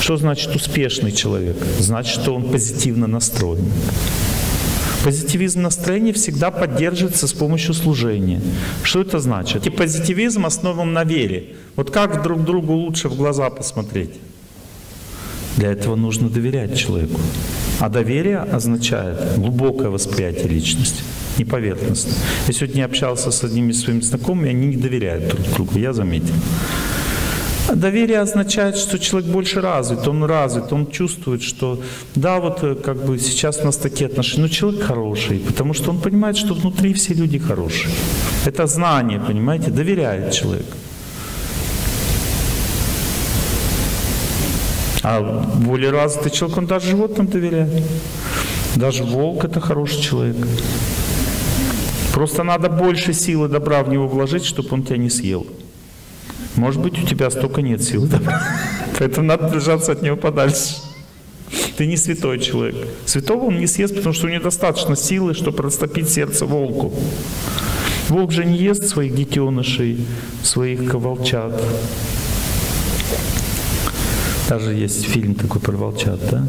Что значит успешный человек? Значит, что он позитивно настроен. Позитивизм настроения всегда поддерживается с помощью служения. Что это значит? И позитивизм основан на вере. Вот как друг другу лучше в глаза посмотреть? Для этого нужно доверять человеку. А доверие означает глубокое восприятие личности, не поверхностное. Я сегодня общался с одними своими знакомыми, они не доверяют друг другу, я заметил. Доверие означает, что человек больше развит, он развит, он чувствует, что да, вот э, как бы сейчас у нас такие отношения, но человек хороший, потому что он понимает, что внутри все люди хорошие. Это знание, понимаете, доверяет человек. А более развитый человек, он даже животным доверяет. Даже волк это хороший человек. Просто надо больше силы добра в него вложить, чтобы он тебя не съел. Может быть, у тебя столько нет добра. Поэтому надо держаться от него подальше. Ты не святой человек. Святого он не съест, потому что у него недостаточно силы, чтобы растопить сердце волку. Волк же не ест своих детенышей, своих волчат. Даже есть фильм такой про волчат, да?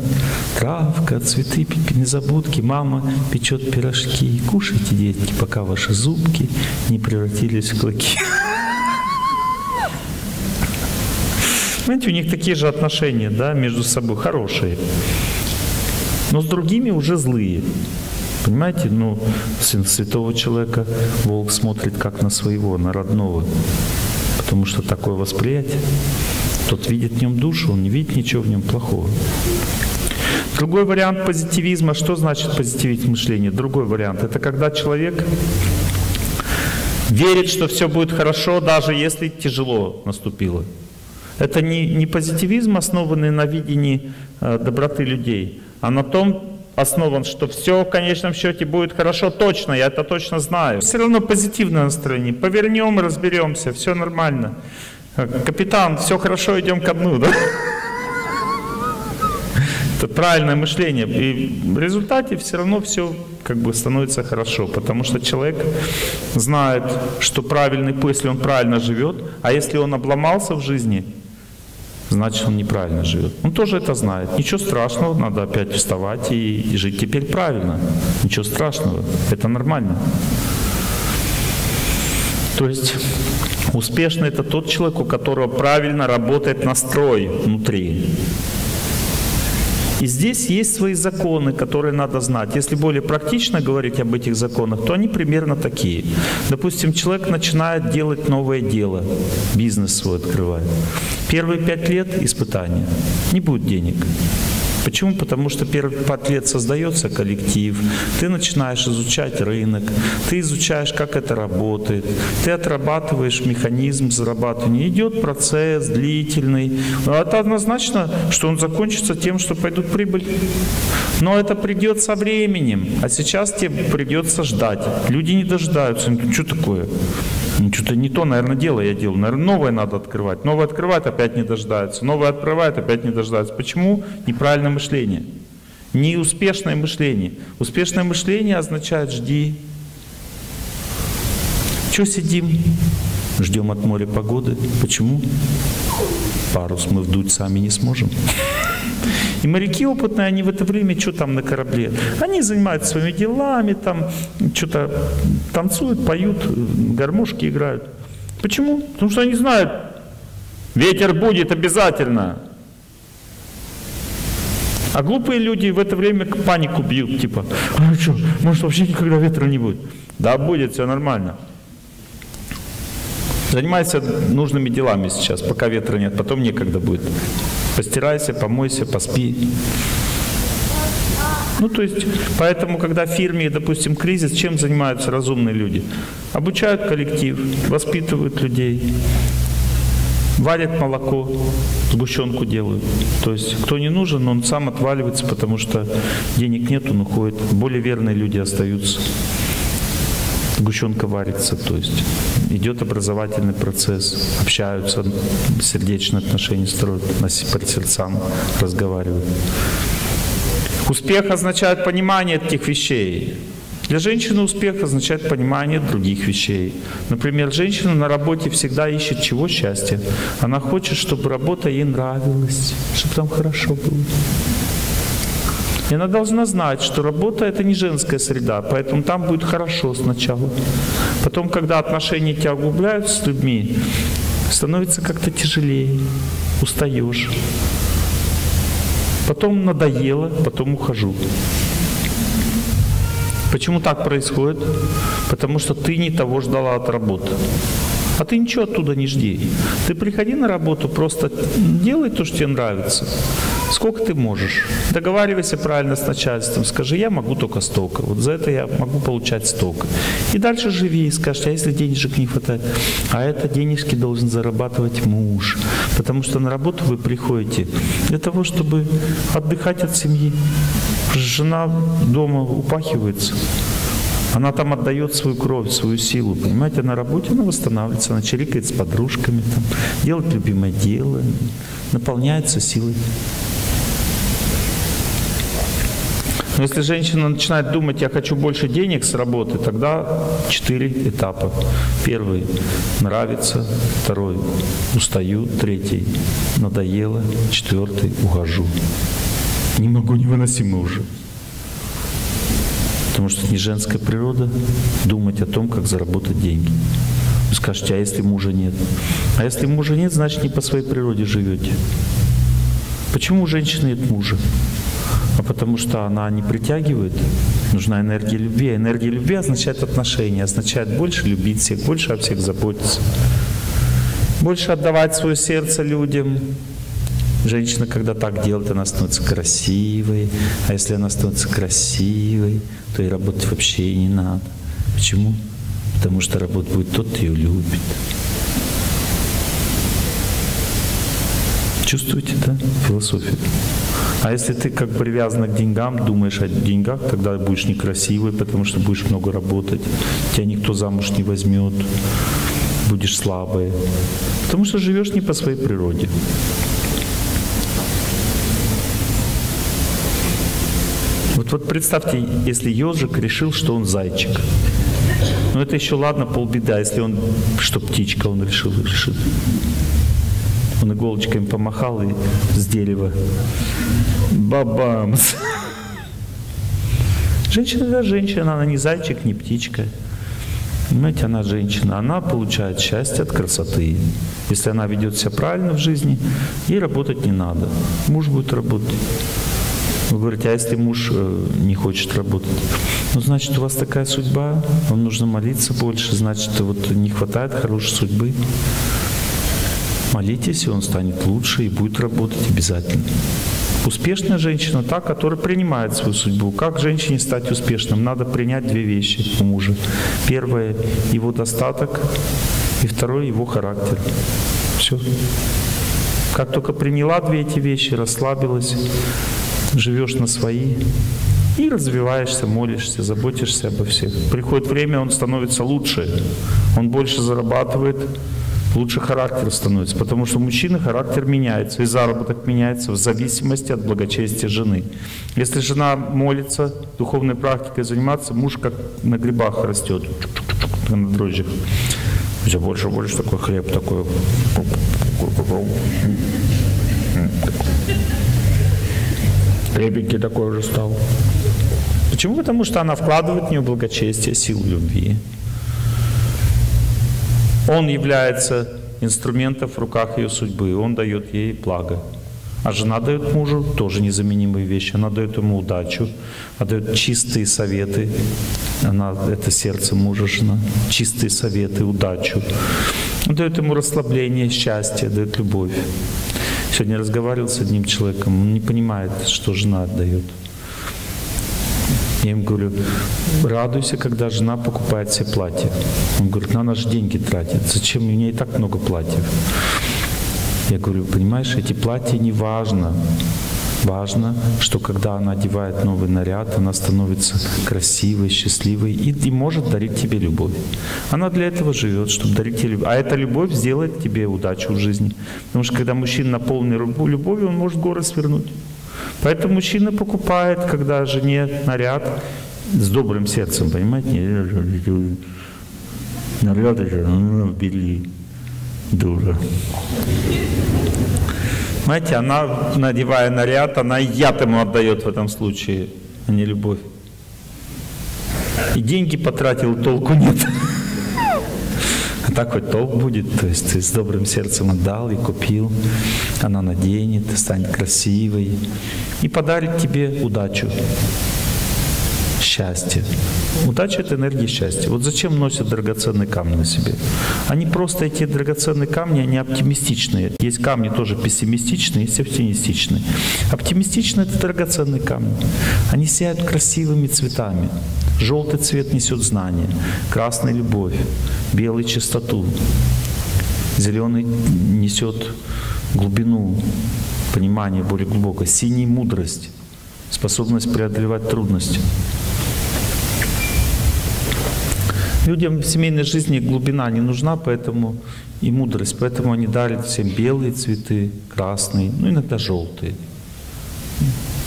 Травка, цветы, незабудки, мама печет пирожки. Кушайте, детки, пока ваши зубки не превратились в клыки. Знаете, у них такие же отношения, да, между собой, хорошие. Но с другими уже злые. Понимаете, ну, сын святого человека, волк смотрит как на своего, на родного. Потому что такое восприятие. Тот видит в нем душу, он не видит ничего в нем плохого. Другой вариант позитивизма. Что значит позитивизм мышления? Другой вариант. Это когда человек верит, что все будет хорошо, даже если тяжело наступило. Это не, не позитивизм, основанный на видении э, доброты людей, а на том основан, что все в конечном счете будет хорошо точно, я это точно знаю. Все равно позитивное настроение. Повернем, разберемся, все нормально. Капитан, все хорошо, идем ко дну, да? Это правильное мышление. И в результате все равно все как бы становится хорошо, потому что человек знает, что правильный путь, если он правильно живет, а если он обломался в жизни, значит он неправильно живет. Он тоже это знает. Ничего страшного, надо опять вставать и, жить теперь правильно. Ничего страшного, это нормально. То есть Успешный это тот человек, у которого правильно работает настрой внутри. И здесь есть свои законы, которые надо знать. Если более практично говорить об этих законах, то они примерно такие. Допустим, человек начинает делать новое дело, бизнес свой открывает. Первые пять лет испытания, не будет денег. Почему? Потому что первые пять лет создается коллектив, ты начинаешь изучать рынок, ты изучаешь, как это работает, ты отрабатываешь механизм зарабатывания. Идет процесс длительный. Это однозначно, что он закончится тем, что пойдут прибыль. Но это придет со временем, а сейчас тебе придется ждать. Люди не дождаются. Ну, что такое? Ну, что-то не то, наверное, дело я делаю. Наверное, новое надо открывать. Новое открывает, опять не дождаются. Новое открывает, опять не дождаются. Почему? Неправильное мышление. Неуспешное мышление. Успешное мышление означает «жди». Что сидим? Ждем от моря погоды. Почему? Парус мы вдуть сами не сможем. И моряки опытные, они в это время что там на корабле? Они занимаются своими делами, там что-то танцуют, поют, гармошки играют. Почему? Потому что они знают, ветер будет обязательно. А глупые люди в это время панику бьют, типа, а что, может вообще никогда ветра не будет? Да, будет, все нормально. Занимайся нужными делами сейчас, пока ветра нет, потом некогда будет. Постирайся, помойся, поспи. Ну, то есть, поэтому, когда в фирме, допустим, кризис, чем занимаются разумные люди? Обучают коллектив, воспитывают людей, варят молоко, сгущенку делают. То есть, кто не нужен, он сам отваливается, потому что денег нет, он уходит. Более верные люди остаются сгущенка варится, то есть идет образовательный процесс, общаются, сердечные отношения строят, по сердцам разговаривают. Успех означает понимание этих вещей. Для женщины успех означает понимание других вещей. Например, женщина на работе всегда ищет чего счастья. Она хочет, чтобы работа ей нравилась, чтобы там хорошо было. И она должна знать, что работа это не женская среда, поэтому там будет хорошо сначала. Потом, когда отношения тебя углубляются с людьми, становится как-то тяжелее, устаешь. Потом надоело, потом ухожу. Почему так происходит? Потому что ты не того ждала от работы. А ты ничего оттуда не жди. Ты приходи на работу, просто делай то, что тебе нравится. Сколько ты можешь? Договаривайся правильно с начальством. Скажи, я могу только столько. Вот за это я могу получать столько. И дальше живи и скажешь, а если денежек не хватает? А это денежки должен зарабатывать муж. Потому что на работу вы приходите для того, чтобы отдыхать от семьи. Жена дома упахивается. Она там отдает свою кровь, свою силу. Понимаете, на работе она восстанавливается, она чирикает с подружками, там, делает любимое дело, наполняется силой. Но если женщина начинает думать, я хочу больше денег с работы, тогда четыре этапа. Первый – нравится, второй – устаю, третий – надоело, четвертый – ухожу. Не могу, невыносимо уже. Потому что не женская природа думать о том, как заработать деньги. Вы скажете, а если мужа нет? А если мужа нет, значит не по своей природе живете. Почему у женщины нет мужа? А потому что она не притягивает. Нужна энергия любви. А энергия любви означает отношения, означает больше любить всех, больше о всех заботиться. Больше отдавать свое сердце людям, Женщина, когда так делает, она становится красивой. А если она становится красивой, то и работать вообще не надо. Почему? Потому что работать будет тот, кто ее любит. Чувствуете, да, философию? А если ты как привязана к деньгам, думаешь о деньгах, тогда будешь некрасивой, потому что будешь много работать, тебя никто замуж не возьмет, будешь слабой, потому что живешь не по своей природе. Вот, вот представьте, если ежик решил, что он зайчик. Ну это еще ладно, полбеда, если он, что птичка он решил, решил. Он иголочками помахал и с дерева. Бабам! Женщина, да, женщина, она не зайчик, не птичка. Понимаете, она женщина, она получает счастье от красоты. Если она ведет себя правильно в жизни, ей работать не надо. Муж будет работать. Вы говорите, а если муж э, не хочет работать? Ну, значит, у вас такая судьба, вам нужно молиться больше, значит, вот не хватает хорошей судьбы. Молитесь, и он станет лучше и будет работать обязательно. Успешная женщина та, которая принимает свою судьбу. Как женщине стать успешным? Надо принять две вещи у мужа. Первое – его достаток, и второе – его характер. Все. Как только приняла две эти вещи, расслабилась, живешь на свои и развиваешься, молишься, заботишься обо всех. Приходит время, он становится лучше, он больше зарабатывает, лучше характер становится, потому что у мужчины характер меняется, и заработок меняется в зависимости от благочестия жены. Если жена молится, духовной практикой заниматься, муж как на грибах растет, на дрожжах. Все больше и больше такой хлеб, такой Ребенки такой уже стал. Почему? Потому что она вкладывает в нее благочестие, силу любви. Он является инструментом в руках ее судьбы, он дает ей благо. А жена дает мужу тоже незаменимые вещи. Она дает ему удачу, она дает чистые советы. Она, это сердце мужа, жена. Чистые советы, удачу. Она дает ему расслабление, счастье, дает любовь. Сегодня разговаривал с одним человеком, он не понимает, что жена отдает. Я ему говорю, радуйся, когда жена покупает себе платье. Он говорит, она же деньги тратит. Зачем? У нее и так много платьев. Я говорю, понимаешь, эти платья не важно. Важно, что когда она одевает новый наряд, она становится красивой, счастливой и, и может дарить тебе любовь. Она для этого живет, чтобы дарить тебе любовь. А эта любовь сделает тебе удачу в жизни. Потому что когда мужчина наполнен любовью, он может горы свернуть. Поэтому мужчина покупает, когда жене наряд, С добрым сердцем, понимаете? Наряды же ну, бели, дура. Знаете, она, надевая наряд, она яд ему отдает в этом случае, а не любовь. И деньги потратил, толку нет. А так хоть толк будет, то есть ты с добрым сердцем отдал и купил, она наденет, станет красивой и подарит тебе удачу счастье. Удача — это энергия счастья. Вот зачем носят драгоценные камни на себе? Они просто, эти драгоценные камни, они оптимистичные. Есть камни тоже пессимистичные, есть оптимистичные. Оптимистичные — это драгоценные камни. Они сияют красивыми цветами. Желтый цвет несет знание, красный — любовь, белый — чистоту, зеленый несет глубину, понимание более глубокое, синий — мудрость, способность преодолевать трудности. Людям в семейной жизни глубина не нужна, поэтому и мудрость, поэтому они дарят всем белые цветы, красные, ну иногда желтые.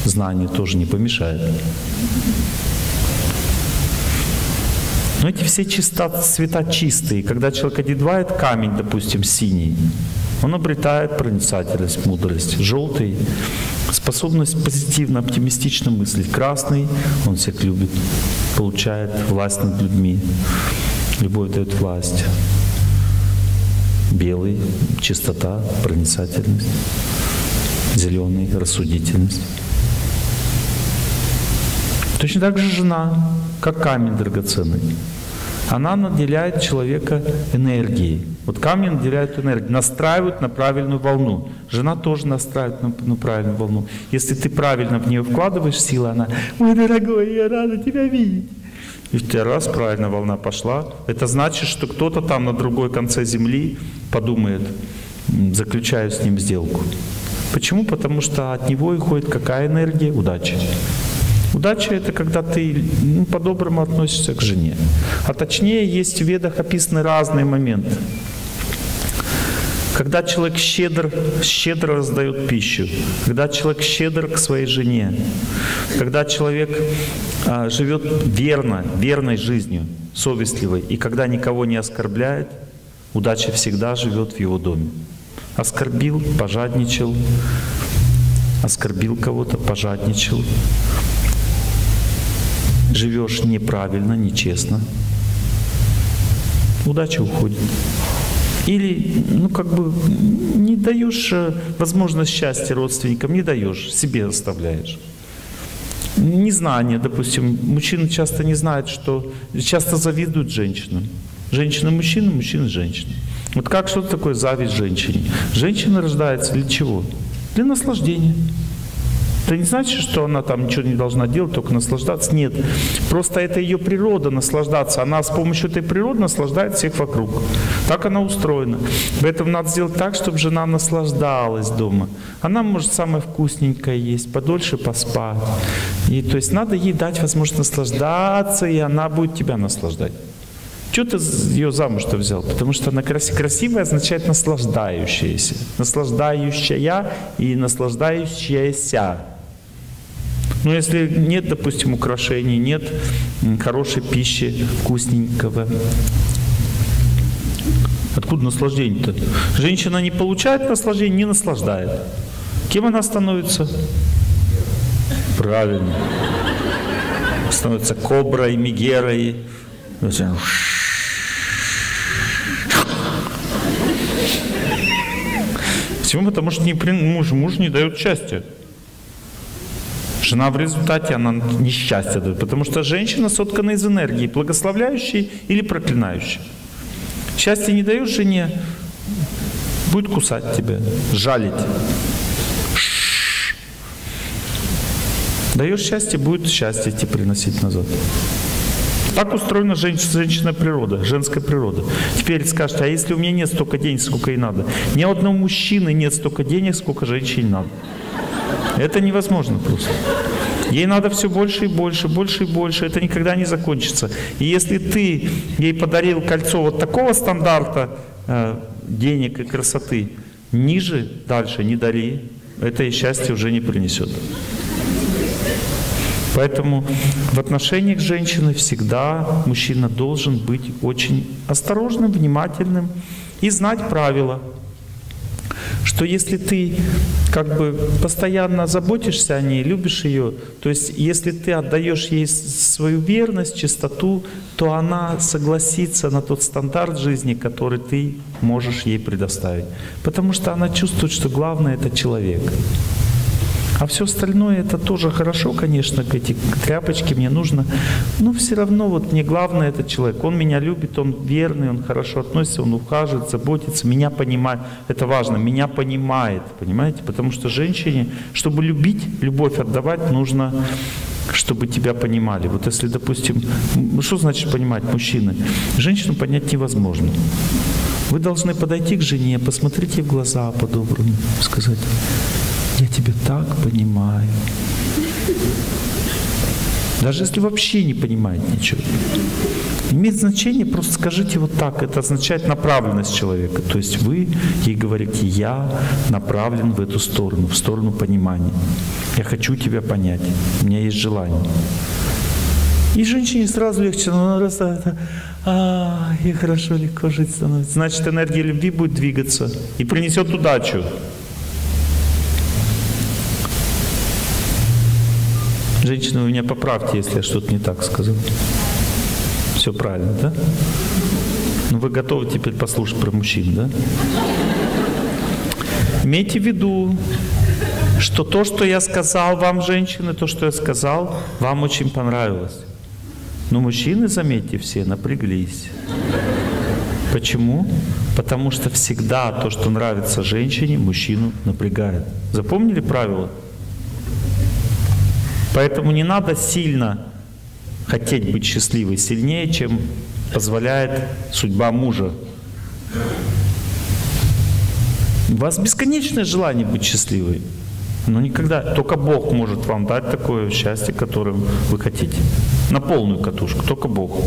Знание тоже не помешает. Но эти все чиста, цвета чистые. Когда человек одевает камень, допустим, синий, он обретает проницательность, мудрость. Желтый — способность позитивно, оптимистично мыслить. Красный — он всех любит, получает власть над людьми. Любовь дает власть. Белый — чистота, проницательность. Зеленый — рассудительность. Точно так же жена, как камень драгоценный. Она наделяет человека энергией. Вот камни наделяют энергией, настраивают на правильную волну. Жена тоже настраивает на, на правильную волну. Если ты правильно в нее вкладываешь силы, она, мой дорогой, я рада тебя видеть. И у тебя раз, правильно волна пошла. Это значит, что кто-то там на другой конце земли подумает, заключаю с ним сделку. Почему? Потому что от него исходит какая энергия? Удача. Удача — это когда ты ну, по-доброму относишься к жене. А точнее, есть в ведах описаны разные моменты. Когда человек щедр, щедро раздает пищу, когда человек щедр к своей жене, когда человек а, живет верно, верной жизнью, совестливой, и когда никого не оскорбляет, удача всегда живет в его доме. Оскорбил, пожадничал, оскорбил кого-то, пожадничал, живешь неправильно, нечестно, удача уходит. Или, ну, как бы, не даешь э, возможность счастья родственникам, не даешь, себе оставляешь. Незнание, допустим, мужчины часто не знают, что часто завидуют женщинам. Женщина мужчина, мужчина женщина. Вот как что такое зависть женщине? Женщина рождается для чего? Для наслаждения. Это не значит, что она там ничего не должна делать, только наслаждаться. Нет. Просто это ее природа наслаждаться. Она с помощью этой природы наслаждает всех вокруг. Так она устроена. Поэтому надо сделать так, чтобы жена наслаждалась дома. Она может самое вкусненькое есть, подольше поспать. И, то есть надо ей дать возможность наслаждаться, и она будет тебя наслаждать. Чего ты ее замуж-то взял? Потому что она красивая. Красивая означает наслаждающаяся. Наслаждающая и наслаждающаяся. Но если нет, допустим, украшений, нет хорошей пищи, вкусненького, откуда наслаждение-то? Женщина не получает наслаждение, не наслаждает. Кем она становится? Правильно. Становится коброй, мегерой. Почему? Потому что не, муж, муж не дает счастья. Жена в результате, она несчастье дает, потому что женщина соткана из энергии, благословляющей или проклинающей. Счастье не даешь жене, будет кусать тебя, жалить. Даешь счастье, будет счастье тебе приносить назад. Так устроена женщина, женщина природа, женская природа. Теперь скажете, а если у меня нет столько денег, сколько ей надо? Ни одного мужчины нет столько денег, сколько женщине надо. Это невозможно просто. Ей надо все больше и больше, больше и больше. Это никогда не закончится. И если ты ей подарил кольцо вот такого стандарта э, денег и красоты, ниже, дальше не дари, это и счастье уже не принесет. Поэтому в отношениях с женщиной всегда мужчина должен быть очень осторожным, внимательным и знать правила – что если ты как бы постоянно заботишься о ней, любишь ее, то есть если ты отдаешь ей свою верность, чистоту, то она согласится на тот стандарт жизни, который ты можешь ей предоставить. Потому что она чувствует, что главное это человек. А все остальное это тоже хорошо, конечно, эти тряпочки мне нужно. Но все равно вот мне главное этот человек. Он меня любит, он верный, он хорошо относится, он ухаживает, заботится, меня понимает. Это важно, меня понимает, понимаете? Потому что женщине, чтобы любить, любовь отдавать, нужно чтобы тебя понимали. Вот если, допустим, что значит понимать мужчины? Женщину понять невозможно. Вы должны подойти к жене, посмотреть ей в глаза по-доброму, сказать, тебя так понимаю. Даже если вообще не понимает ничего. Имеет значение, просто скажите вот так. Это означает направленность человека. То есть вы ей говорите, я направлен в эту сторону, в сторону понимания. Я хочу тебя понять. У меня есть желание. И женщине сразу легче, но она раз это, а, и хорошо, легко жить становится. Значит, энергия любви будет двигаться и принесет удачу. Женщина, вы меня поправьте, если я что-то не так сказал. Все правильно, да? Ну вы готовы теперь послушать про мужчин, да? Имейте в виду, что то, что я сказал вам, женщины, то, что я сказал, вам очень понравилось. Но мужчины, заметьте, все напряглись. Почему? Потому что всегда то, что нравится женщине, мужчину напрягает. Запомнили правило? Поэтому не надо сильно хотеть быть счастливой, сильнее, чем позволяет судьба мужа. У вас бесконечное желание быть счастливой. Но никогда, только Бог может вам дать такое счастье, которым вы хотите. На полную катушку, только Бог.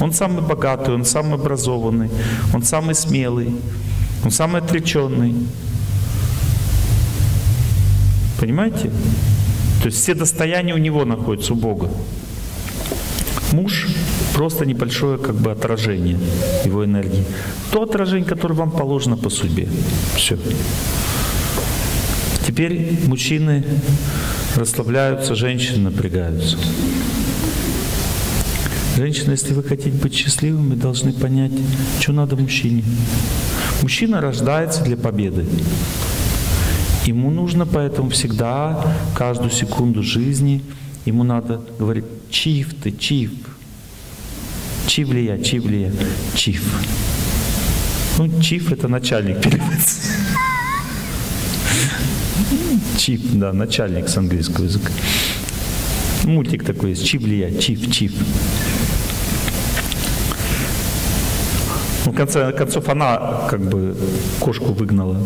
Он самый богатый, Он самый образованный, Он самый смелый, Он самый отреченный. Понимаете? То есть все достояния у него находятся, у Бога. Муж просто небольшое как бы отражение его энергии. То отражение, которое вам положено по судьбе. Все. Теперь мужчины расслабляются, женщины напрягаются. Женщина, если вы хотите быть счастливыми, должны понять, что надо мужчине. Мужчина рождается для победы. Ему нужно поэтому всегда, каждую секунду жизни, ему надо говорить, чиф ты, чиф. Чивлия, чивлия, чиф. Ну, чиф это начальник переводится. Чиф, да, начальник с английского языка. Мультик такой есть, чивлия, чиф, чиф. В конце концов, она как бы кошку выгнала,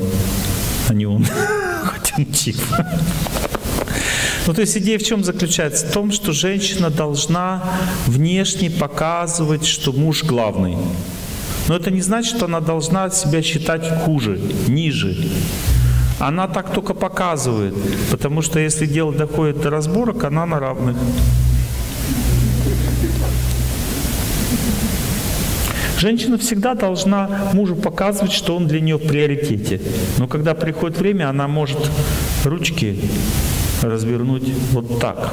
а не он тип. Ну, то есть идея в чем заключается? В том, что женщина должна внешне показывать, что муж главный. Но это не значит, что она должна себя считать хуже, ниже. Она так только показывает, потому что если дело доходит до разборок, она на равных. Женщина всегда должна мужу показывать, что он для нее в приоритете. Но когда приходит время, она может ручки развернуть вот так.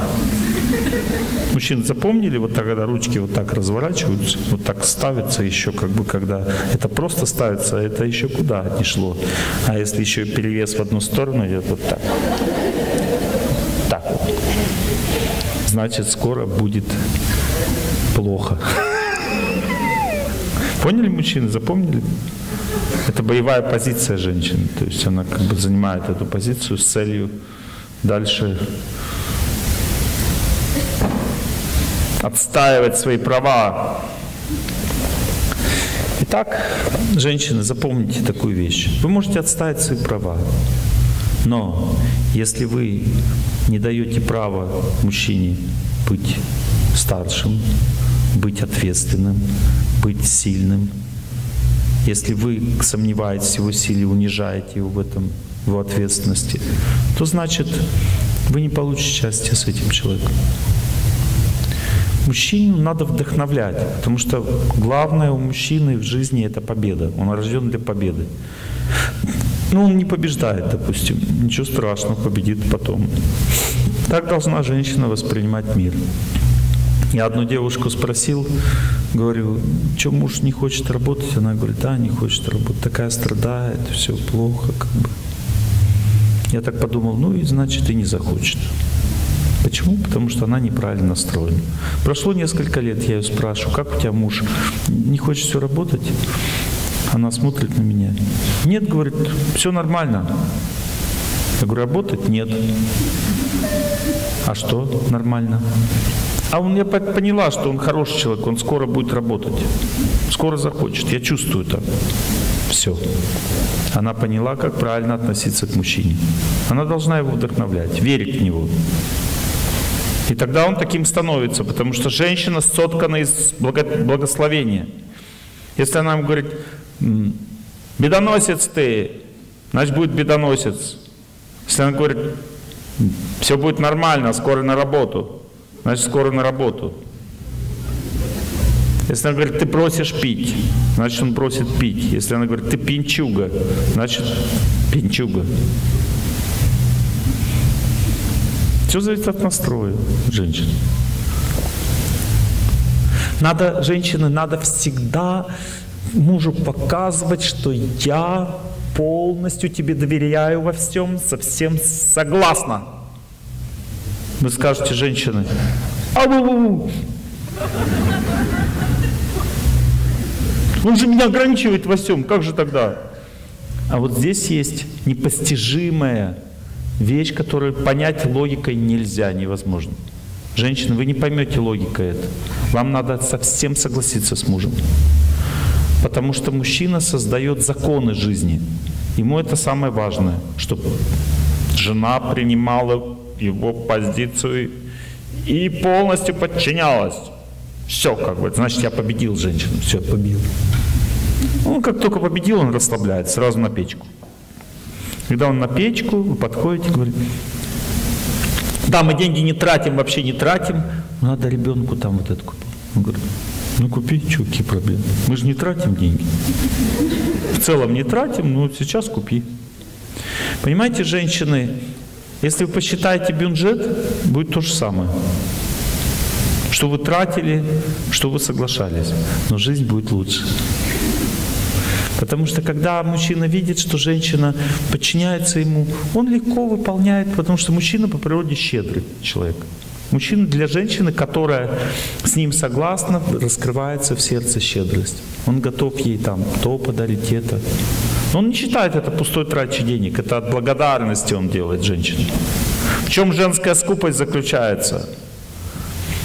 Мужчины запомнили, вот так, когда ручки вот так разворачиваются, вот так ставятся еще, как бы, когда это просто ставится, это еще куда не шло. А если еще перевес в одну сторону идет вот так. Так вот. Значит, скоро будет плохо. Поняли, мужчины, запомнили? Это боевая позиция женщины. То есть она как бы занимает эту позицию с целью дальше отстаивать свои права. Итак, женщины, запомните такую вещь. Вы можете отстаивать свои права. Но если вы не даете права мужчине быть старшим, быть ответственным, быть сильным. Если вы сомневаетесь в его силе, унижаете его в этом, в его ответственности, то значит, вы не получите счастья с этим человеком. Мужчину надо вдохновлять, потому что главное у мужчины в жизни это победа. Он рожден для победы. Но он не побеждает, допустим. Ничего страшного, победит потом. Так должна женщина воспринимать мир. Я одну девушку спросил, говорю, что муж не хочет работать? Она говорит, да, не хочет работать, такая страдает, все плохо, как бы. Я так подумал, ну и значит и не захочет. Почему? Потому что она неправильно настроена. Прошло несколько лет, я ее спрашиваю, как у тебя муж? Не хочет все работать? Она смотрит на меня. Нет, говорит, все нормально. Я говорю, работать? Нет. А что нормально? А он, я поняла, что он хороший человек, он скоро будет работать. Скоро захочет. Я чувствую это. Все. Она поняла, как правильно относиться к мужчине. Она должна его вдохновлять, верить в него. И тогда он таким становится, потому что женщина соткана из благословения. Если она ему говорит, бедоносец ты, значит будет бедоносец. Если она говорит, все будет нормально, скоро на работу, значит скоро на работу. Если она говорит, ты просишь пить, значит он просит пить. Если она говорит, ты пинчуга, значит пинчуга. Все зависит от настроя женщины. Надо, женщины, надо всегда мужу показывать, что я полностью тебе доверяю во всем, совсем согласна. Вы скажете, женщины, а -бу -бу. Он же меня ограничивает во всем, как же тогда? А вот здесь есть непостижимая вещь, которую понять логикой нельзя, невозможно. Женщины, вы не поймете логикой это. Вам надо совсем согласиться с мужем. Потому что мужчина создает законы жизни. Ему это самое важное, чтобы жена принимала его позицию и полностью подчинялась. Все как бы, значит, я победил женщину, все, победил. Он как только победил, он расслабляется, сразу на печку. Когда он на печку, вы подходите, говорите, да, мы деньги не тратим, вообще не тратим, надо ребенку там вот это купить. Он говорит, ну купи, что, какие проблемы? Мы же не тратим деньги. В целом не тратим, но сейчас купи. Понимаете, женщины, если вы посчитаете бюджет, будет то же самое. Что вы тратили, что вы соглашались. Но жизнь будет лучше. Потому что когда мужчина видит, что женщина подчиняется ему, он легко выполняет, потому что мужчина по природе щедрый человек. Мужчина для женщины, которая с ним согласна, раскрывается в сердце щедрость. Он готов ей там то подарить, это. Но он не считает это пустой трачей денег. Это от благодарности он делает женщине. В чем женская скупость заключается?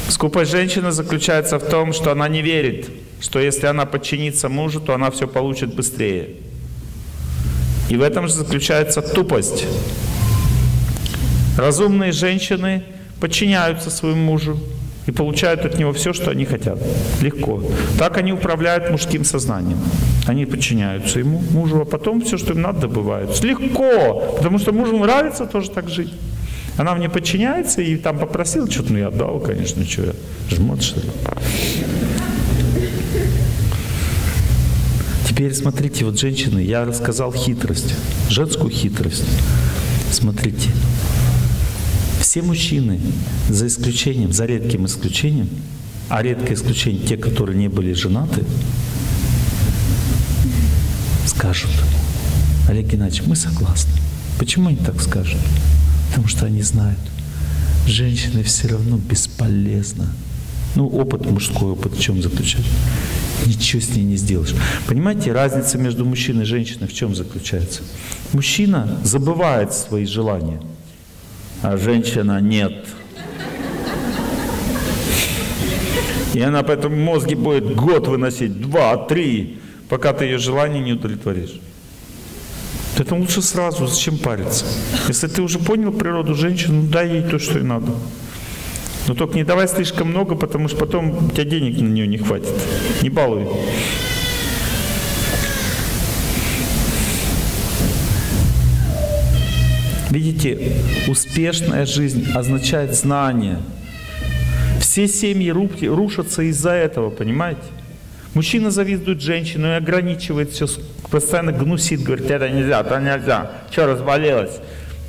Скупость женщины заключается в том, что она не верит, что если она подчинится мужу, то она все получит быстрее. И в этом же заключается тупость. Разумные женщины подчиняются своему мужу и получают от него все, что они хотят. Легко. Так они управляют мужским сознанием. Они подчиняются ему, мужу, а потом все, что им надо, добывают. Легко, потому что мужу нравится тоже так жить. Она мне подчиняется и там попросил что-то, ну я отдал, конечно, что я жмот, что ли. Теперь смотрите, вот женщины, я рассказал хитрость, женскую хитрость. Смотрите, все мужчины, за исключением, за редким исключением, а редкое исключение те, которые не были женаты, скажут, Олег Геннадьевич, мы согласны. Почему они так скажут? Потому что они знают, женщины все равно бесполезно. Ну, опыт, мужской опыт в чем заключается? Ничего с ней не сделаешь. Понимаете, разница между мужчиной и женщиной в чем заключается? Мужчина забывает свои желания – а женщина нет. И она по этому мозге будет год выносить, два, три, пока ты ее желание не удовлетворишь. Поэтому лучше сразу, зачем париться? Если ты уже понял природу женщины, ну дай ей то, что ей надо. Но только не давай слишком много, потому что потом у тебя денег на нее не хватит. Не балуй. Видите, успешная жизнь означает знание. Все семьи рушатся из-за этого, понимаете? Мужчина завидует женщину и ограничивает все, постоянно гнусит, говорит, это нельзя, это нельзя. Что разболелась?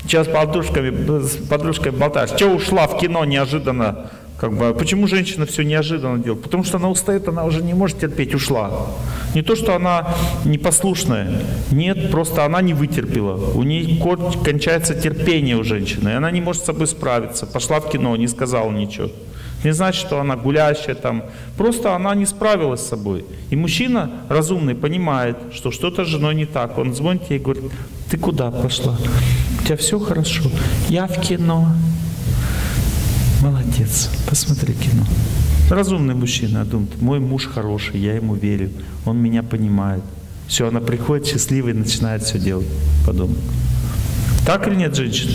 Сейчас с подружками, с подружкой болтаешь. Что ушла в кино неожиданно? Как бы, почему женщина все неожиданно делает? Потому что она устает, она уже не может терпеть, ушла. Не то, что она непослушная. Нет, просто она не вытерпела. У нее кончается терпение у женщины, и она не может с собой справиться. Пошла в кино, не сказала ничего. Не значит, что она гулящая там. Просто она не справилась с собой. И мужчина разумный понимает, что что-то с женой не так. Он звонит ей и говорит, ты куда пошла? У тебя все хорошо? Я в кино. Молодец, посмотри кино. Разумный мужчина думает, мой муж хороший, я ему верю, он меня понимает. Все, она приходит счастливая и начинает все делать по дому. Так или нет, женщина?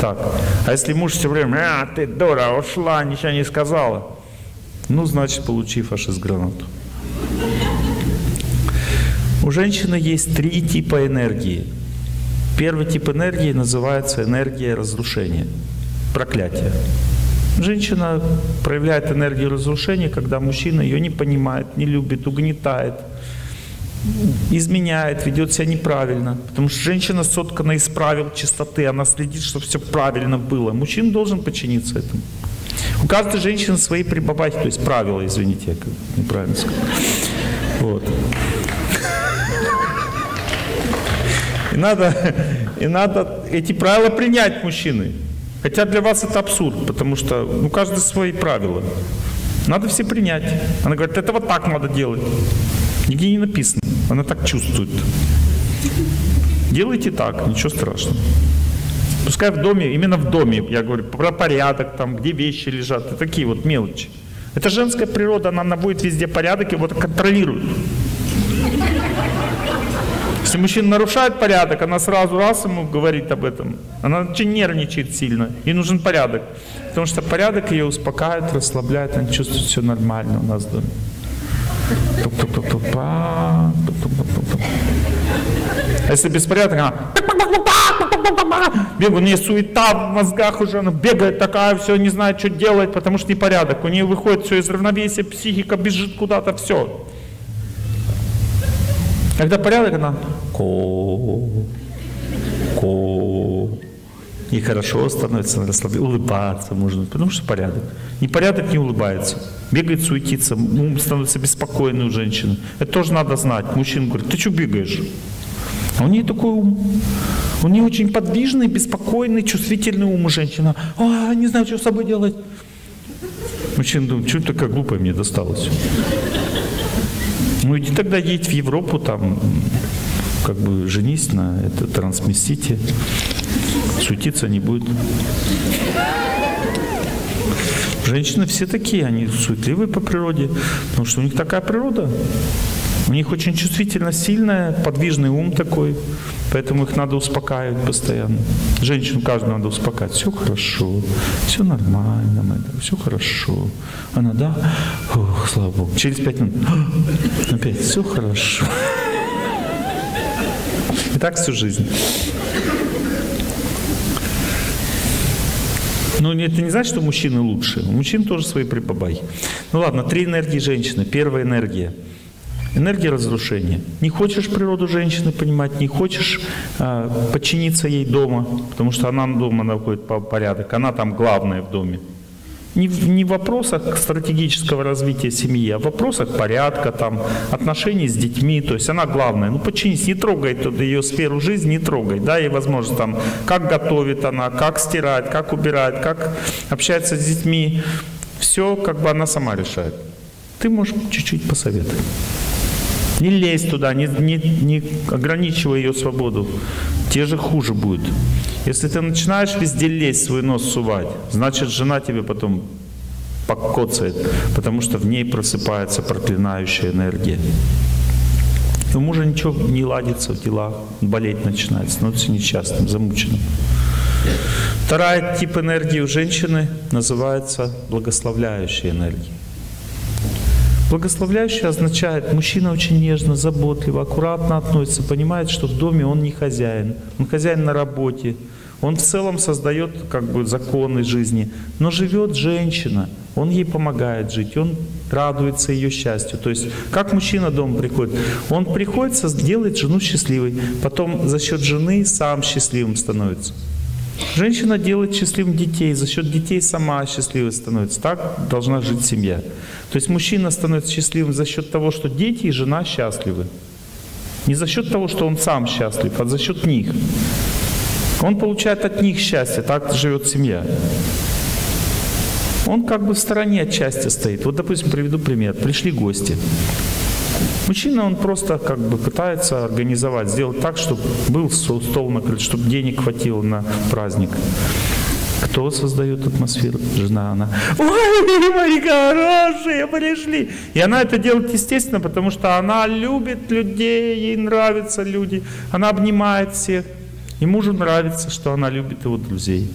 Так. А если муж все время, а, ты дура, ушла, ничего не сказала. Ну, значит, получи фашист гранату. У женщины есть три типа энергии. Первый тип энергии называется энергия разрушения, проклятие. Женщина проявляет энергию разрушения, когда мужчина ее не понимает, не любит, угнетает, изменяет, ведет себя неправильно. Потому что женщина соткана из правил чистоты, она следит, чтобы все правильно было. Мужчина должен подчиниться этому. У каждой женщины свои прибабахи, то есть правила, извините, я неправильно сказал. Вот. И надо, и надо эти правила принять мужчины. Хотя для вас это абсурд, потому что ну, каждый свои правила. Надо все принять. Она говорит, это вот так надо делать. Нигде не написано. Она так чувствует. Делайте так, ничего страшного. Пускай в доме, именно в доме, я говорю, про порядок, там, где вещи лежат, и такие вот мелочи. Это женская природа, она наводит везде порядок и вот контролирует. Если мужчина нарушает порядок, она сразу раз ему говорит об этом. Она очень нервничает сильно. Ей нужен порядок. Потому что порядок ее успокаивает, расслабляет, она чувствует все нормально у нас в доме. А если беспорядок, она бегает, у нее суета в мозгах уже, она бегает такая, все, не знает, что делать, потому что непорядок. У нее выходит все из равновесия, психика бежит куда-то, все. Когда порядок, она ко, ко, и хорошо становится, расслабляется, улыбаться можно, потому что порядок. Непорядок не улыбается. Бегает, суетится, ум становится беспокойный у женщины. Это тоже надо знать. Мужчина говорит, ты что бегаешь? А у нее такой ум. У нее очень подвижный, беспокойный, чувствительный ум у женщины. А, не знаю, что с собой делать. Мужчина думает, что такая глупая мне досталась. Ну иди тогда едь в Европу, там, как бы женись на это трансместите. Суетиться не будет. Женщины все такие, они суетливые по природе, потому что у них такая природа. У них очень чувствительно сильная, подвижный ум такой, поэтому их надо успокаивать постоянно. Женщину каждую надо успокаивать. Все хорошо, все нормально, это, все хорошо. Она, да, Ох, слава Богу. Через пять минут, опять, все хорошо. И так всю жизнь. Но ну, это не значит, что мужчины лучше. У мужчин тоже свои прибабай. Ну ладно, три энергии женщины. Первая энергия. Энергия разрушения. Не хочешь природу женщины понимать, не хочешь э, подчиниться ей дома, потому что она дома находит порядок, она там главная в доме. Не в, не в вопросах стратегического развития семьи, а в вопросах порядка, там, отношений с детьми. То есть она главная. Ну, подчинись, не трогай туда ее сферу жизни, не трогай. Да, ей возможно там, как готовит она, как стирать, как убирать, как общается с детьми. Все как бы она сама решает. Ты можешь чуть-чуть посоветовать. Не лезь туда, не, не, не ограничивай ее свободу. Те же хуже будет. Если ты начинаешь везде лезть, свой нос сувать, значит жена тебе потом покоцает, потому что в ней просыпается проклинающая энергия. И у мужа ничего не ладится в делах, болеть начинает, становится несчастным, замученным. Вторая тип энергии у женщины называется благословляющая энергия. Благословляющий означает, мужчина очень нежно, заботливо, аккуратно относится, понимает, что в доме он не хозяин. Он хозяин на работе, Он в целом создает как бы законы жизни. Но живет женщина, он ей помогает жить, он радуется ее счастью. То есть, как мужчина дома приходит? Он приходит, делает жену счастливой, потом за счет жены сам счастливым становится. Женщина делает счастливым детей, за счет детей сама счастливой становится. Так должна жить семья. То есть мужчина становится счастливым за счет того, что дети и жена счастливы. Не за счет того, что он сам счастлив, а за счет них. Он получает от них счастье, так живет семья. Он как бы в стороне от счастья стоит. Вот, допустим, приведу пример. Пришли гости. Мужчина, он просто как бы пытается организовать, сделать так, чтобы был стол накрыт, чтобы денег хватило на праздник. Кто создает атмосферу? Жена, она. Ой, мои хорошие, пришли. И она это делает естественно, потому что она любит людей, ей нравятся люди. Она обнимает всех. И мужу нравится, что она любит его друзей.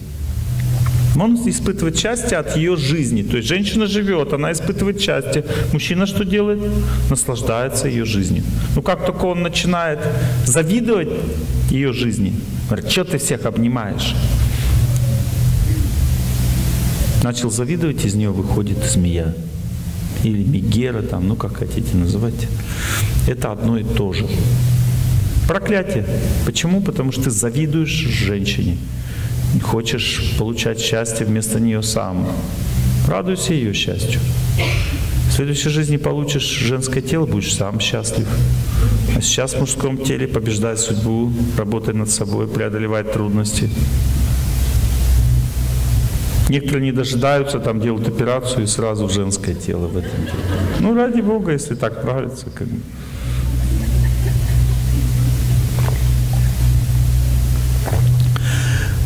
Он испытывает счастье от ее жизни. То есть женщина живет, она испытывает счастье. Мужчина что делает? Наслаждается ее жизнью. Ну как только он начинает завидовать ее жизни, говорит, что ты всех обнимаешь? Начал завидовать, из нее выходит змея. Или Мегера, там, ну как хотите называть. Это одно и то же. Проклятие. Почему? Потому что ты завидуешь женщине хочешь получать счастье вместо нее сам. Радуйся ее счастью. В следующей жизни получишь женское тело, будешь сам счастлив. А сейчас в мужском теле побеждай судьбу, работай над собой, преодолевай трудности. Некоторые не дожидаются, там делают операцию и сразу в женское тело в этом деле. Ну, ради Бога, если так нравится. Как бы.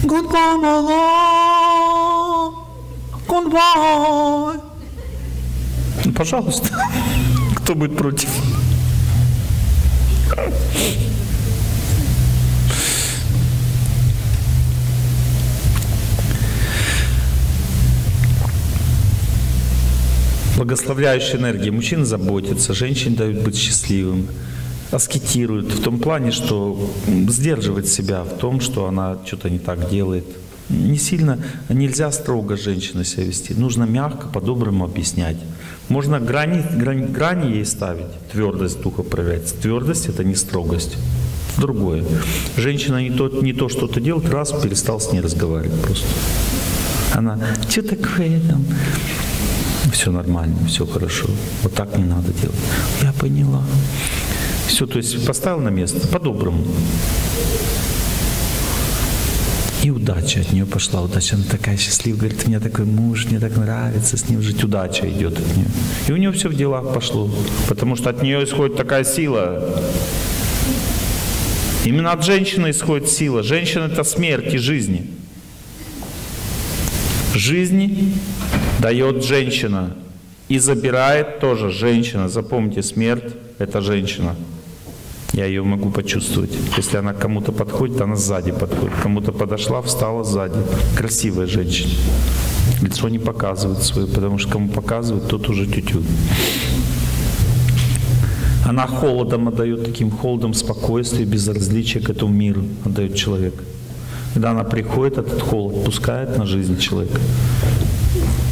Goodbye, my love. Goodbye. Ну, пожалуйста. Кто будет против? Благословляющая энергия. Мужчины заботятся, женщины дают быть счастливым аскетирует в том плане, что сдерживает себя в том, что она что-то не так делает. Не сильно, нельзя строго женщины себя вести. Нужно мягко, по-доброму объяснять. Можно грани, грани, грани ей ставить, твердость духа проявлять. Твердость — это не строгость. Другое. Женщина не то, не то что-то делает, раз перестал с ней разговаривать просто. Она, что такое там? Все нормально, все хорошо. Вот так не надо делать. Я поняла. Все, то есть поставил на место по-доброму. И удача от нее пошла. Удача, она такая счастливая. Говорит, у такой муж, мне так нравится с ним жить. Удача идет от нее. И у нее все в делах пошло. Потому что от нее исходит такая сила. Именно от женщины исходит сила. Женщина — это смерть и жизни. Жизни дает женщина. И забирает тоже женщина. Запомните, смерть — это женщина. Я ее могу почувствовать. Если она кому-то подходит, она сзади подходит. Кому-то подошла, встала сзади. Красивая женщина. Лицо не показывает свое, потому что кому показывает, тот уже тютю. Она холодом отдает, таким холодом спокойствия, безразличия к этому миру отдает человек. Когда она приходит, этот холод пускает на жизнь человека.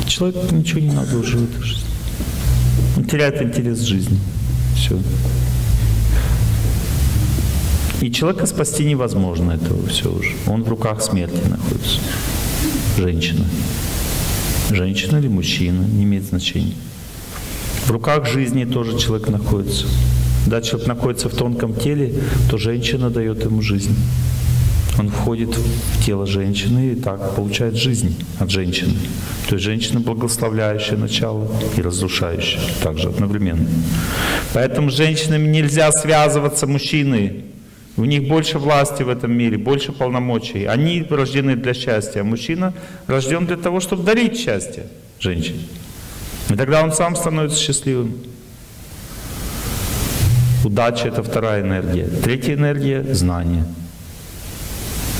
Человеку ничего не надо уже в этой жизни. Он теряет интерес к жизни. Все. И человека спасти невозможно этого все уже. Он в руках смерти находится. Женщина. Женщина или мужчина, не имеет значения. В руках жизни тоже человек находится. Когда человек находится в тонком теле, то женщина дает ему жизнь. Он входит в тело женщины и так получает жизнь от женщины. То есть женщина благословляющая начало и разрушающая также одновременно. Поэтому с женщинами нельзя связываться мужчины. У них больше власти в этом мире, больше полномочий. Они рождены для счастья, мужчина рожден для того, чтобы дарить счастье женщине. И тогда он сам становится счастливым. Удача — это вторая энергия. Третья энергия — знание.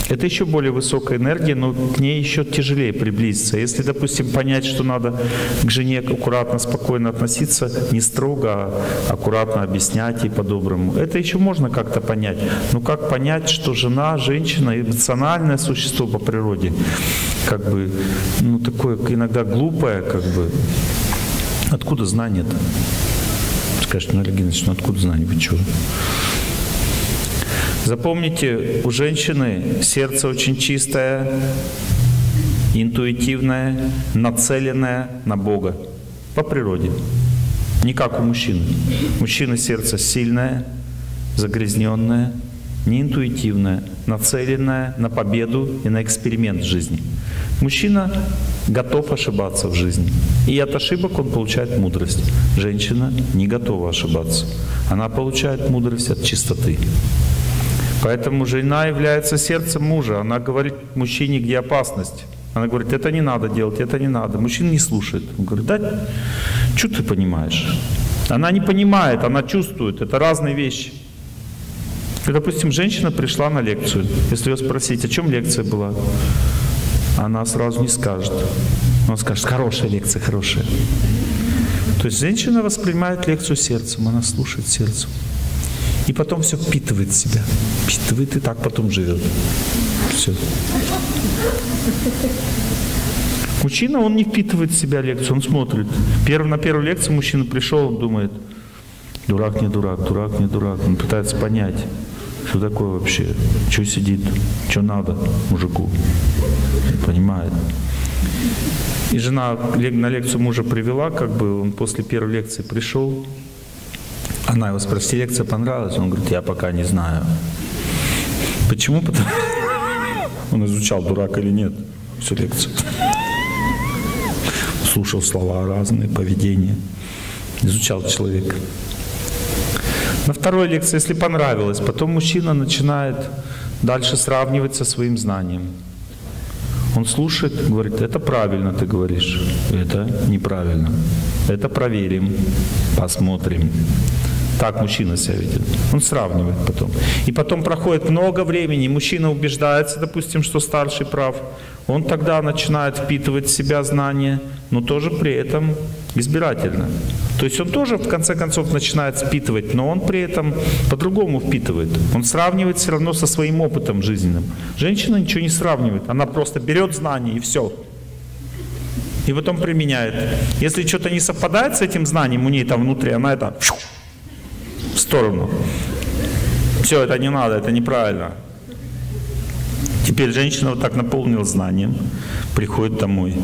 Это еще более высокая энергия, но к ней еще тяжелее приблизиться. Если, допустим, понять, что надо к жене аккуратно, спокойно относиться, не строго, а аккуратно объяснять и по-доброму, это еще можно как-то понять. Но как понять, что жена, женщина, эмоциональное существо по природе, как бы, ну, такое иногда глупое, как бы, откуда знание-то? Скажешь, ну, Олег ну откуда знание? Вы чего? Запомните, у женщины сердце очень чистое, интуитивное, нацеленное на Бога по природе. Не как у мужчины. Мужчины сердце сильное, загрязненное, неинтуитивное, нацеленное на победу и на эксперимент в жизни. Мужчина готов ошибаться в жизни. И от ошибок он получает мудрость. Женщина не готова ошибаться. Она получает мудрость от чистоты. Поэтому жена является сердцем мужа. Она говорит мужчине, где опасность. Она говорит, это не надо делать, это не надо. Мужчина не слушает. Он говорит, да, что ты понимаешь? Она не понимает, она чувствует. Это разные вещи. И, допустим, женщина пришла на лекцию. Если ее спросить, о чем лекция была, она сразу не скажет. Она скажет, хорошая лекция, хорошая. То есть женщина воспринимает лекцию сердцем, она слушает сердцем. И потом все впитывает в себя. Впитывает и так потом живет. Все. Мужчина, он не впитывает в себя лекцию, он смотрит. Перв, на первую лекцию мужчина пришел, он думает, дурак не дурак, дурак не дурак. Он пытается понять, что такое вообще, что сидит, что надо мужику. Понимает. И жена на лекцию мужа привела, как бы он после первой лекции пришел, она его спросила, лекция понравилась? Он говорит, я пока не знаю. Почему? Потому он изучал, дурак или нет, всю лекцию. Слушал слова разные, поведение. Изучал человека. На второй лекции, если понравилось, потом мужчина начинает дальше сравнивать со своим знанием. Он слушает, говорит, это правильно ты говоришь, это неправильно. Это проверим, посмотрим. Так мужчина себя ведет. Он сравнивает потом. И потом проходит много времени, мужчина убеждается, допустим, что старший прав. Он тогда начинает впитывать в себя знания, но тоже при этом избирательно. То есть он тоже в конце концов начинает впитывать, но он при этом по-другому впитывает. Он сравнивает все равно со своим опытом жизненным. Женщина ничего не сравнивает, она просто берет знания и все. И потом применяет. Если что-то не совпадает с этим знанием у нее там внутри, она это в сторону. Все, это не надо, это неправильно. Теперь женщина вот так наполнила знанием, приходит домой.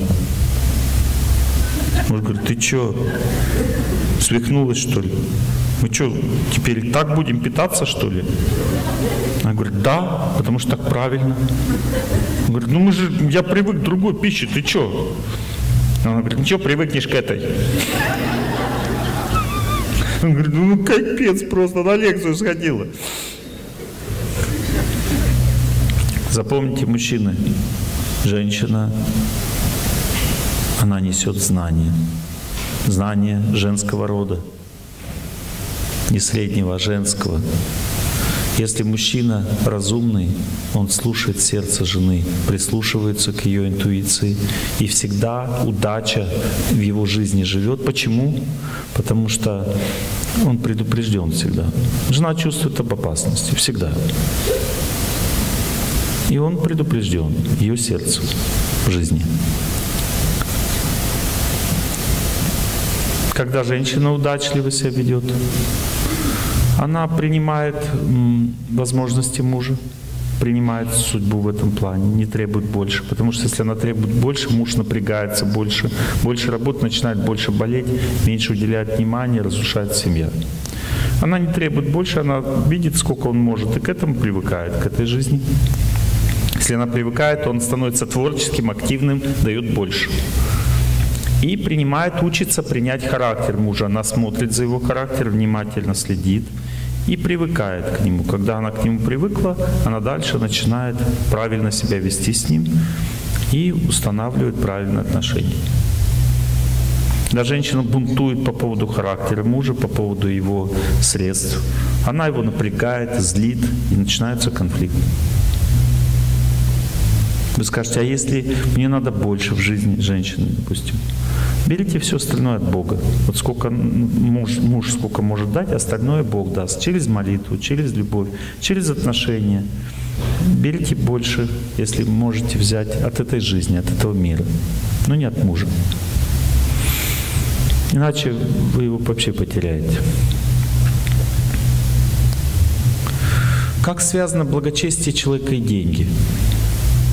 Муж говорит, ты что, свихнулась что ли? Мы что, теперь так будем питаться что ли? Она говорит, да, потому что так правильно. Он говорит, ну мы же, я привык к другой пище, ты что? Она говорит, ничего, привыкнешь к этой. Он говорит, ну капец, просто на лекцию сходила. Запомните, мужчины, женщина, она несет знание. Знание женского рода. Не среднего, а женского. Если мужчина разумный, он слушает сердце жены, прислушивается к ее интуиции, и всегда удача в его жизни живет. Почему? Потому что он предупрежден всегда. Жена чувствует об опасности всегда. И он предупрежден, ее сердце в жизни. Когда женщина удачливо себя ведет, она принимает возможности мужа, принимает судьбу в этом плане, не требует больше. Потому что если она требует больше, муж напрягается больше, больше работы, начинает больше болеть, меньше уделяет внимания, разрушает семья. Она не требует больше, она видит, сколько он может, и к этому привыкает, к этой жизни. Если она привыкает, он становится творческим, активным, дает больше. И принимает, учится принять характер мужа. Она смотрит за его характер, внимательно следит и привыкает к нему. Когда она к нему привыкла, она дальше начинает правильно себя вести с ним и устанавливает правильные отношения. Когда женщина бунтует по поводу характера мужа, по поводу его средств, она его напрягает, злит, и начинается конфликт. Вы скажете, а если мне надо больше в жизни женщины, допустим? Берите все остальное от Бога. Вот сколько муж, муж сколько может дать, остальное Бог даст. Через молитву, через любовь, через отношения. Берите больше, если можете взять от этой жизни, от этого мира, но не от мужа. Иначе вы его вообще потеряете. Как связано благочестие человека и деньги?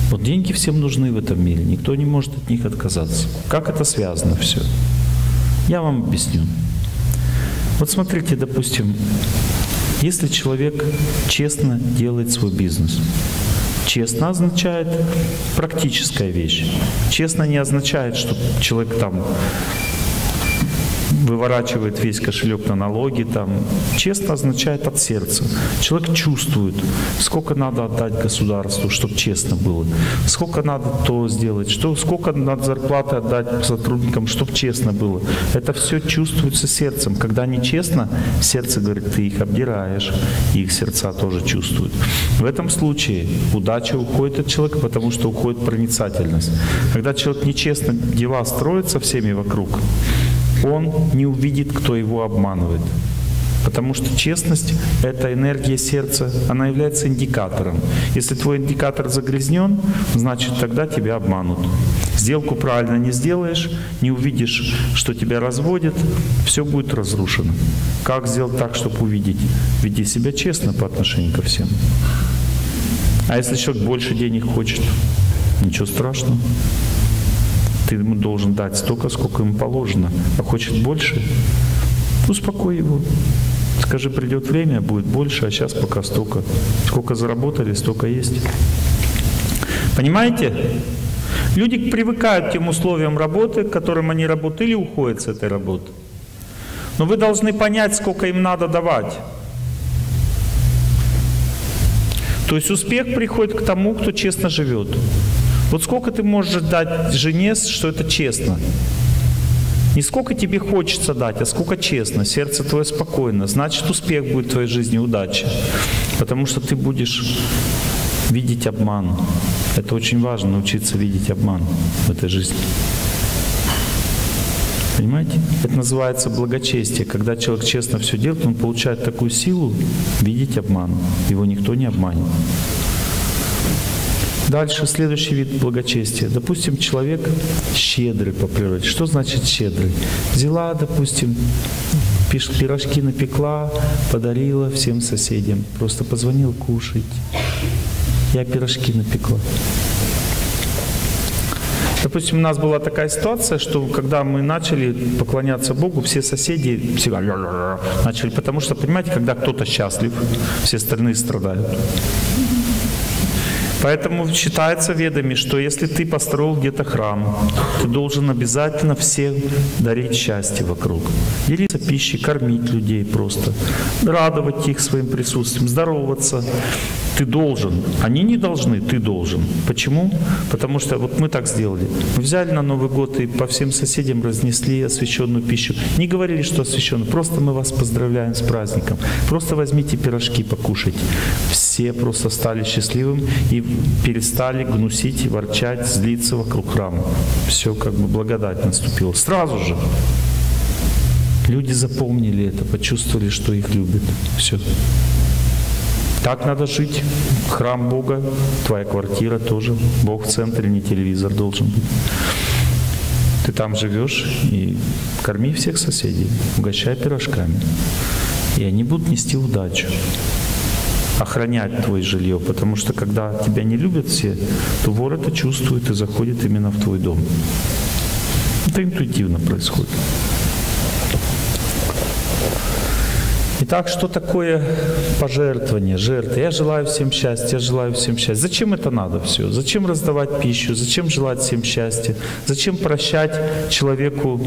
Вот деньги всем нужны в этом мире, никто не может от них отказаться. Как это связано все? Я вам объясню. Вот смотрите, допустим, если человек честно делает свой бизнес, честно означает практическая вещь. Честно не означает, что человек там выворачивает весь кошелек на налоги, там, честно означает от сердца. Человек чувствует, сколько надо отдать государству, чтобы честно было, сколько надо то сделать, что, сколько надо зарплаты отдать сотрудникам, чтобы честно было. Это все чувствуется сердцем. Когда нечестно, сердце говорит, ты их обдираешь, и их сердца тоже чувствуют. В этом случае удача уходит от человека, потому что уходит проницательность. Когда человек нечестно дела строит всеми вокруг, он не увидит, кто его обманывает. Потому что честность — это энергия сердца, она является индикатором. Если твой индикатор загрязнен, значит тогда тебя обманут. Сделку правильно не сделаешь, не увидишь, что тебя разводят, все будет разрушено. Как сделать так, чтобы увидеть? Веди себя честно по отношению ко всем. А если человек больше денег хочет, ничего страшного. Ты ему должен дать столько, сколько ему положено. А хочет больше, успокой его. Скажи, придет время, будет больше, а сейчас пока столько. Сколько заработали, столько есть. Понимаете? Люди привыкают к тем условиям работы, к которым они работали, и уходят с этой работы. Но вы должны понять, сколько им надо давать. То есть успех приходит к тому, кто честно живет. Вот сколько ты можешь дать жене, что это честно? Не сколько тебе хочется дать, а сколько честно. Сердце твое спокойно. Значит, успех будет в твоей жизни, удача. Потому что ты будешь видеть обман. Это очень важно, научиться видеть обман в этой жизни. Понимаете? Это называется благочестие. Когда человек честно все делает, он получает такую силу видеть обман. Его никто не обманет. Дальше следующий вид благочестия. Допустим, человек щедрый по природе. Что значит щедрый? Взяла, допустим, пирожки напекла, подарила всем соседям. Просто позвонил кушать. Я пирожки напекла. Допустим, у нас была такая ситуация, что когда мы начали поклоняться Богу, все соседи всегда начали, потому что, понимаете, когда кто-то счастлив, все остальные страдают. Поэтому считается ведами, что если ты построил где-то храм, ты должен обязательно всем дарить счастье вокруг. Делиться пищей, кормить людей просто, радовать их своим присутствием, здороваться. Ты должен. Они не должны, ты должен. Почему? Потому что вот мы так сделали. Мы взяли на Новый год и по всем соседям разнесли освященную пищу. Не говорили, что освященную, просто мы вас поздравляем с праздником. Просто возьмите пирожки, покушайте. Все просто стали счастливым и перестали гнусить, ворчать, злиться вокруг храма. Все как бы благодать наступила. Сразу же. Люди запомнили это, почувствовали, что их любят. Все. Так надо жить. Храм Бога, твоя квартира тоже. Бог в центре, не телевизор должен быть. Ты там живешь и корми всех соседей, угощай пирожками. И они будут нести удачу охранять твое жилье, потому что когда тебя не любят все, то вор это чувствует и заходит именно в твой дом. Это интуитивно происходит. Итак, что такое пожертвование, жертва? Я желаю всем счастья, я желаю всем счастья. Зачем это надо все? Зачем раздавать пищу? Зачем желать всем счастья? Зачем прощать человеку,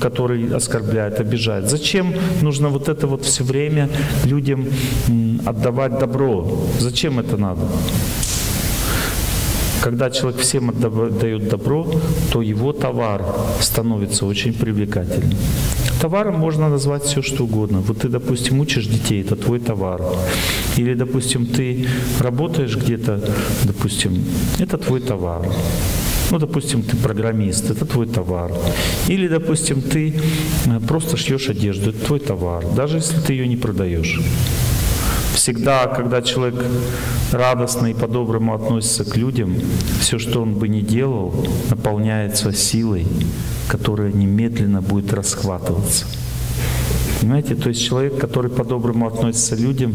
который оскорбляет, обижает? Зачем нужно вот это вот все время людям отдавать добро? Зачем это надо? Когда человек всем отдает добро, то его товар становится очень привлекательным. Товаром можно назвать все, что угодно. Вот ты, допустим, учишь детей, это твой товар. Или, допустим, ты работаешь где-то, допустим, это твой товар. Ну, допустим, ты программист, это твой товар. Или, допустим, ты э, просто шьешь одежду, это твой товар, даже если ты ее не продаешь. Всегда, когда человек радостно и по-доброму относится к людям, все, что он бы ни делал, наполняется силой, которая немедленно будет расхватываться. Понимаете, то есть человек, который по-доброму относится к людям,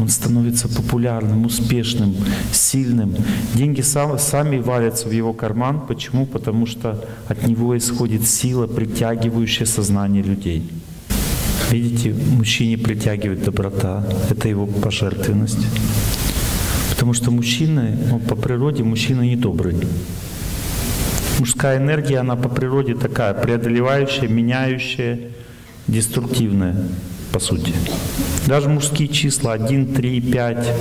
он становится популярным, успешным, сильным. Деньги сам, сами валятся в его карман. Почему? Потому что от него исходит сила, притягивающая сознание людей. Видите, мужчине притягивает доброта, это его пожертвенность. Потому что мужчина, он по природе мужчина не добрый. Мужская энергия, она по природе такая, преодолевающая, меняющая, деструктивная, по сути. Даже мужские числа 1, 3, 5.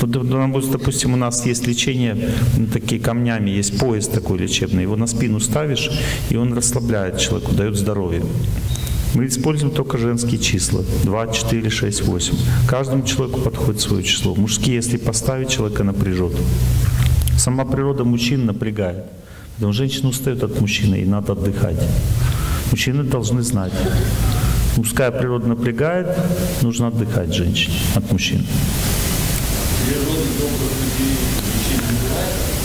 Тут, допустим, у нас есть лечение такие камнями, есть пояс такой лечебный, его на спину ставишь, и он расслабляет человеку, дает здоровье. Мы используем только женские числа. 2, 4, 6, 8. Каждому человеку подходит свое число. Мужские, если поставить, человека напряжет. Сама природа мужчин напрягает. Поэтому женщина устает от мужчины, и надо отдыхать. Мужчины должны знать. Мужская природа напрягает, нужно отдыхать женщине от мужчин.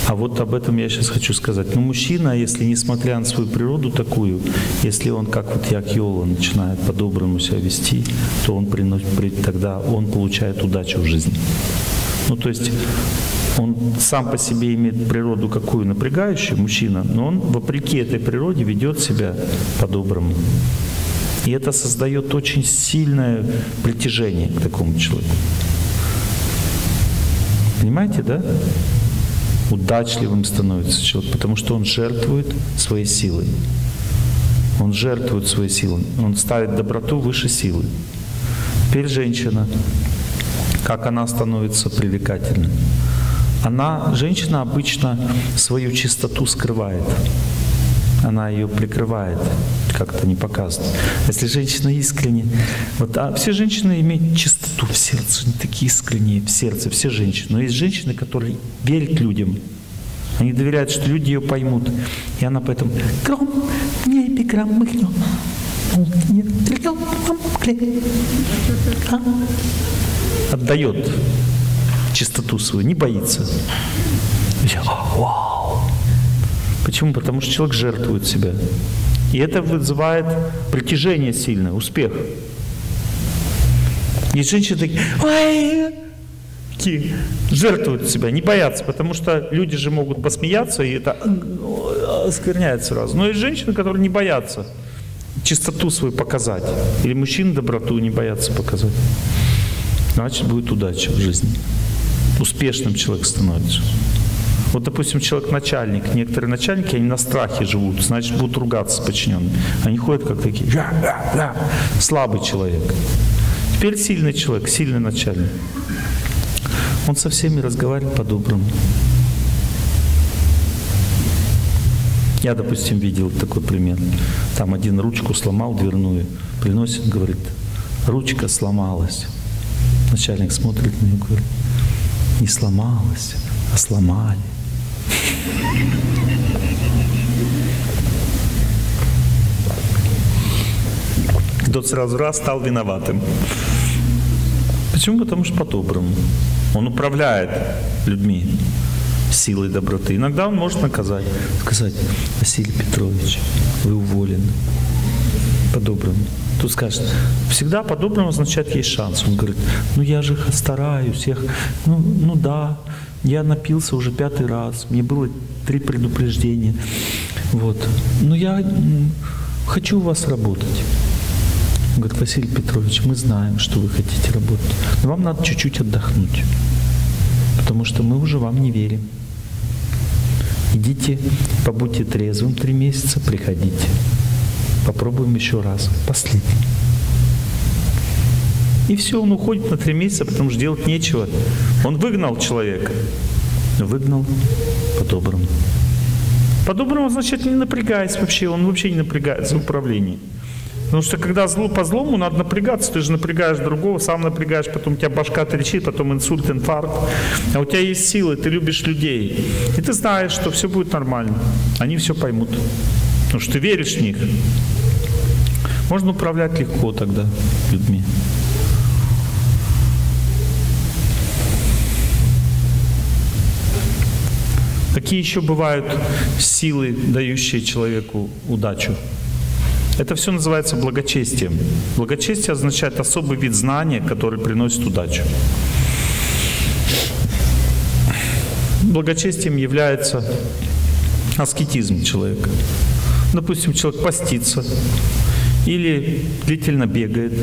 А вот об этом я сейчас хочу сказать. Ну, мужчина, если несмотря на свою природу такую, если он, как вот як Йола, начинает по-доброму себя вести, то он приносит, тогда он получает удачу в жизни. Ну, то есть он сам по себе имеет природу какую напрягающую, мужчина, но он вопреки этой природе ведет себя по-доброму. И это создает очень сильное притяжение к такому человеку. Понимаете, да? удачливым становится человек, потому что он жертвует своей силой. Он жертвует своей силой. Он ставит доброту выше силы. Теперь женщина, как она становится привлекательной? Она, женщина обычно свою чистоту скрывает. Она ее прикрывает, как-то не показывает. Если женщина искренне, вот, а все женщины имеют чистоту в сердце, они такие искренние в сердце, все женщины. Но есть женщины, которые верят людям, они доверяют, что люди ее поймут. И она поэтому гром, эпиграмм, мы Отдает чистоту свою, не боится. Вау! Почему? Потому что человек жертвует себя. И это вызывает притяжение сильное, успех. Есть женщины такие, ой, такие жертвуют себя, не боятся, потому что люди же могут посмеяться, и это оскверняет сразу. Но есть женщины, которые не боятся чистоту свою показать. Или мужчины доброту не боятся показать. Значит, будет удача в жизни. Успешным человек становится. Вот, допустим, человек начальник, некоторые начальники, они на страхе живут, значит, будут ругаться с подчиненными. Они ходят как такие, я, я, я. слабый человек. Теперь сильный человек, сильный начальник. Он со всеми разговаривает по-доброму. Я, допустим, видел такой пример. Там один ручку сломал дверную, приносит, говорит, ручка сломалась. Начальник смотрит на него, говорит, не сломалась, а сломали. Тот сразу раз стал виноватым. Почему? Потому что по-доброму. Он управляет людьми силой доброты. Иногда он может наказать, сказать, Василий Петрович, вы уволены. По-доброму. Тут скажет, всегда по-доброму означает есть шанс. Он говорит, ну я же стараюсь, я, ну, ну да, я напился уже пятый раз, мне было три предупреждения. Вот. Но я хочу у вас работать. Он говорит, Василий Петрович, мы знаем, что вы хотите работать, но вам надо чуть-чуть отдохнуть, потому что мы уже вам не верим. Идите, побудьте трезвым три месяца, приходите. Попробуем еще раз, последний. И все, он уходит на три месяца, потому что делать нечего. Он выгнал человека. Выгнал по-доброму. По-доброму означает не напрягаясь вообще, он вообще не напрягается в управлении. Потому что когда зло по злому, надо напрягаться. Ты же напрягаешь другого, сам напрягаешь, потом у тебя башка трещит, потом инсульт, инфаркт. А у тебя есть силы, ты любишь людей. И ты знаешь, что все будет нормально. Они все поймут. Потому что ты веришь в них. Можно управлять легко тогда людьми. Какие еще бывают силы, дающие человеку удачу? Это все называется благочестием. Благочестие означает особый вид знания, который приносит удачу. Благочестием является аскетизм человека. Допустим, человек постится, или длительно бегает,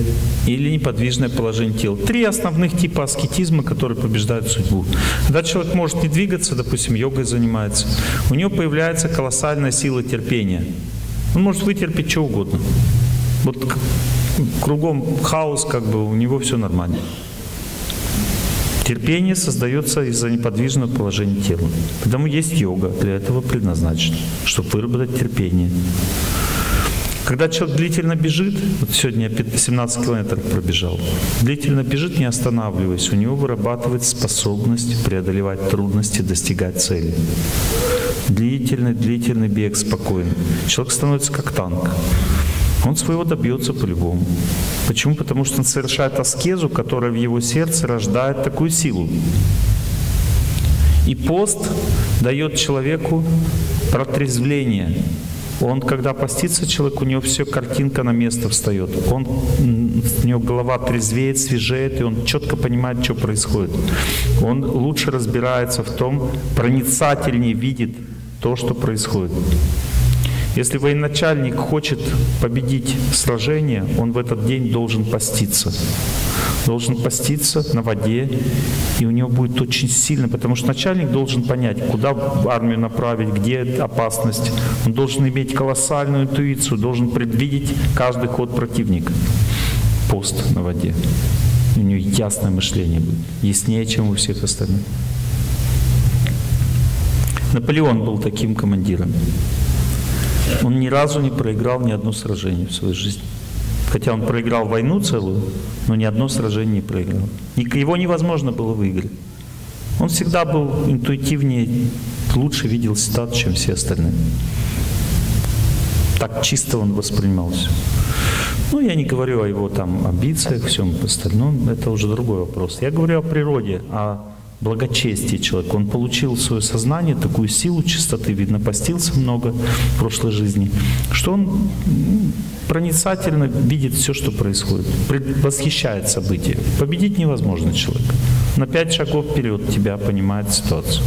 или неподвижное положение тела. Три основных типа аскетизма, которые побеждают судьбу. Когда человек может не двигаться, допустим, йогой занимается, у него появляется колоссальная сила терпения. Он может вытерпеть что угодно. Вот кругом хаос, как бы у него все нормально. Терпение создается из-за неподвижного положения тела. Поэтому есть йога, для этого предназначена, чтобы выработать терпение. Когда человек длительно бежит, вот сегодня я 17 километров пробежал, длительно бежит, не останавливаясь, у него вырабатывается способность преодолевать трудности, достигать цели. Длительный, длительный бег, спокойный. Человек становится как танк. Он своего добьется по-любому. Почему? Потому что он совершает аскезу, которая в его сердце рождает такую силу. И пост дает человеку протрезвление, он, когда постится человек, у него все картинка на место встает. Он, у него голова трезвеет, свежеет, и он четко понимает, что происходит. Он лучше разбирается в том, проницательнее видит то, что происходит. Если военачальник хочет победить сражение, он в этот день должен поститься должен поститься на воде, и у него будет очень сильно, потому что начальник должен понять, куда армию направить, где опасность. Он должен иметь колоссальную интуицию, должен предвидеть каждый ход противника. Пост на воде. У него ясное мышление будет, яснее, чем у всех остальных. Наполеон был таким командиром. Он ни разу не проиграл ни одно сражение в своей жизни. Хотя он проиграл войну целую, но ни одно сражение не проиграл. Его невозможно было выиграть. Он всегда был интуитивнее, лучше видел ситуацию, чем все остальные. Так чисто он воспринимался. Ну, я не говорю о его там амбициях, всем остальном, это уже другой вопрос. Я говорю о природе, о благочестии человека. Он получил свое сознание такую силу чистоты, видно, постился много в прошлой жизни, что он проницательно видит все, что происходит, восхищает события. Победить невозможно человека. На пять шагов вперед тебя понимает ситуацию.